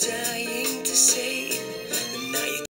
dying to say